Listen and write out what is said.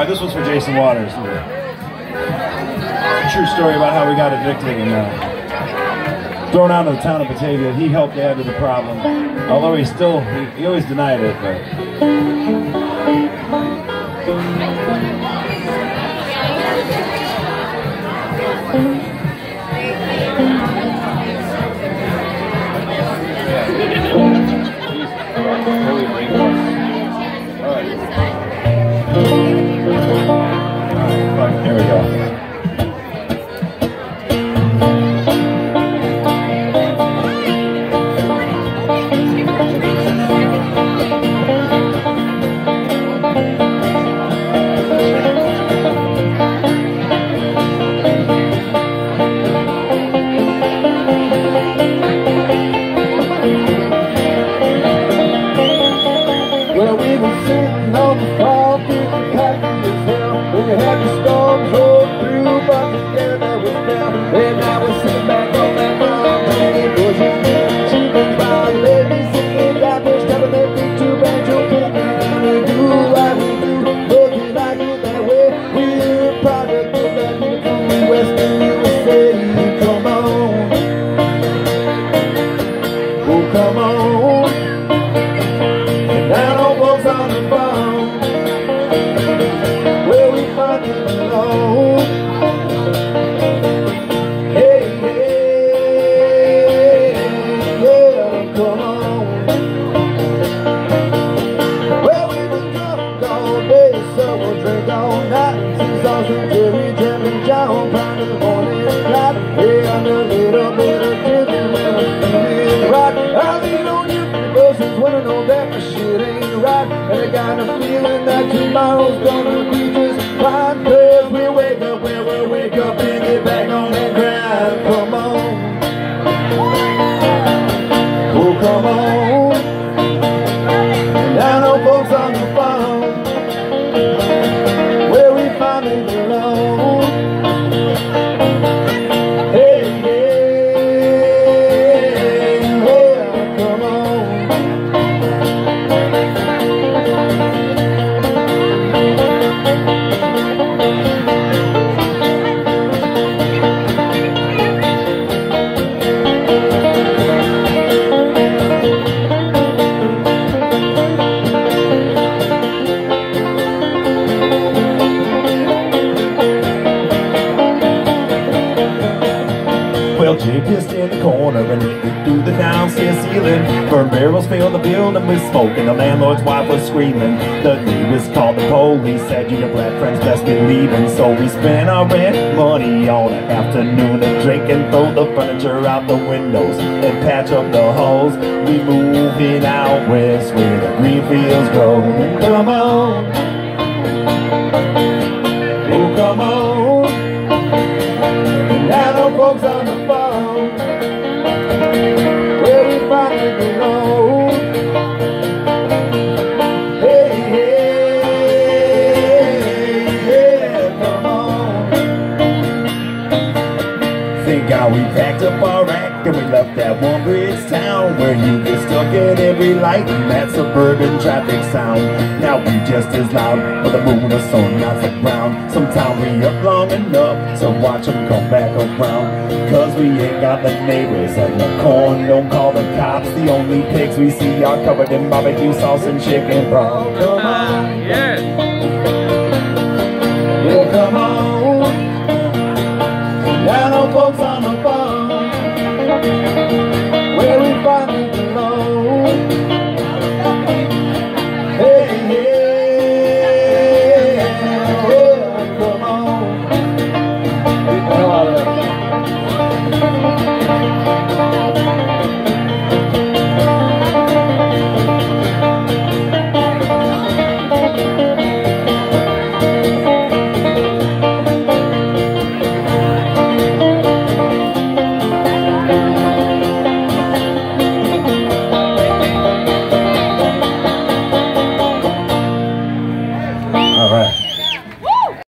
right, this was for Jason Waters. True story about how we got evicted and uh, thrown out of the town of Batavia. He helped add to the problem, although he still he, he always denied it. But We had the storms And a little bit of I'm feeling right I lean on you when I know that ain't right And I got feeling that tomorrow's gonna be just we wake up we wake up And get back on that grind Come on? Oh, come on And I know folks on the phone Jay pissed in the corner and it through the downstairs ceiling. Burn barrels filled the building with smoke and the landlord's wife was screaming. The neighbors called the police, said you your black friends best be leaving. So we spent our rent money all an afternoon of drinking, throw the furniture out the windows and patch up the holes. We moving out west where the green fields grow. Come on. Oh, come on. Now the folks the How we packed up our act and we left that one bridge town where you get stuck at every light and that suburban traffic sound. Now we just as loud, but the moon or sun knocks the ground. Sometime we up long enough to watch them come back around. Cause we ain't got the neighbors and the corn don't call the cops. The only pigs we see are covered in barbecue sauce and chicken broth. Come on. Yeah.